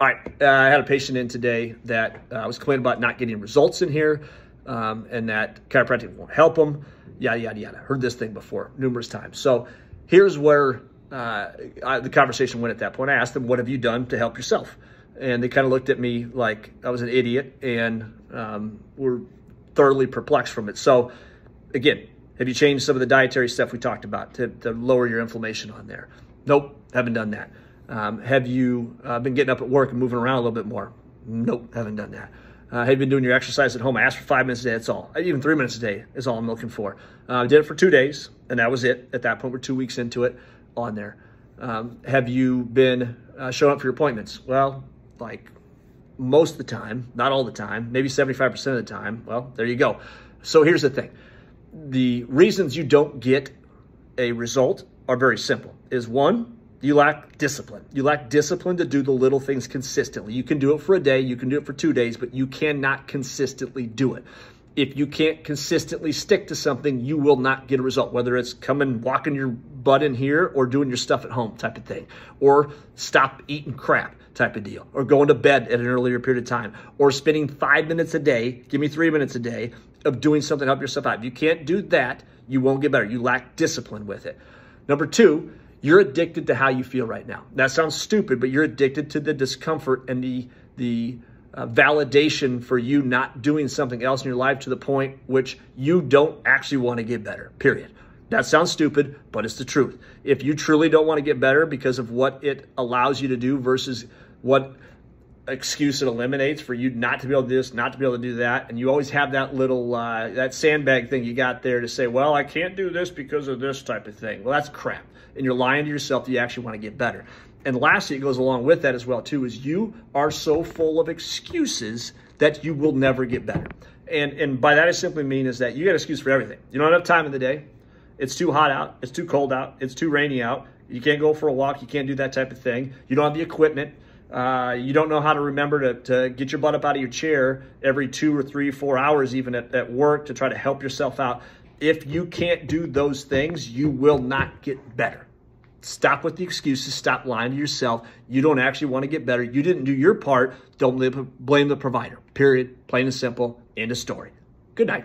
All right, uh, I had a patient in today that uh, was complaining about not getting results in here um, and that chiropractic won't help them, yada, yada, yada. Heard this thing before numerous times. So here's where uh, I, the conversation went at that point. I asked them, what have you done to help yourself? And they kind of looked at me like I was an idiot and um, were thoroughly perplexed from it. So again, have you changed some of the dietary stuff we talked about to, to lower your inflammation on there? Nope, haven't done that. Um, have you uh, been getting up at work and moving around a little bit more? Nope, haven't done that. Uh, have you been doing your exercise at home? I asked for five minutes a day. That's all. Even three minutes a day is all I'm looking for. Uh, I did it for two days, and that was it. At that point, we're two weeks into it on there. Um, have you been uh, showing up for your appointments? Well, like most of the time, not all the time, maybe 75% of the time. Well, there you go. So here's the thing the reasons you don't get a result are very simple. Is one, you lack discipline. You lack discipline to do the little things consistently. You can do it for a day, you can do it for two days, but you cannot consistently do it. If you can't consistently stick to something, you will not get a result, whether it's coming, walking your butt in here or doing your stuff at home type of thing, or stop eating crap type of deal, or going to bed at an earlier period of time, or spending five minutes a day, give me three minutes a day of doing something to help yourself out. If you can't do that, you won't get better. You lack discipline with it. Number two, you're addicted to how you feel right now. That sounds stupid, but you're addicted to the discomfort and the the uh, validation for you not doing something else in your life to the point which you don't actually want to get better. Period. That sounds stupid, but it's the truth. If you truly don't want to get better because of what it allows you to do versus what excuse it eliminates for you not to be able to do this, not to be able to do that, and you always have that little uh, that sandbag thing you got there to say, well, I can't do this because of this type of thing. Well, that's crap, and you're lying to yourself that you actually want to get better. And lastly, it goes along with that as well too, is you are so full of excuses that you will never get better. And and by that I simply mean is that you got an excuse for everything. You don't have time in the day. It's too hot out. It's too cold out. It's too rainy out. You can't go for a walk. You can't do that type of thing. You don't have the equipment. Uh, you don't know how to remember to, to get your butt up out of your chair every two or three, four hours, even at, at work, to try to help yourself out. If you can't do those things, you will not get better. Stop with the excuses. Stop lying to yourself. You don't actually want to get better. You didn't do your part. Don't blame the provider. Period. Plain and simple. End of story. Good night.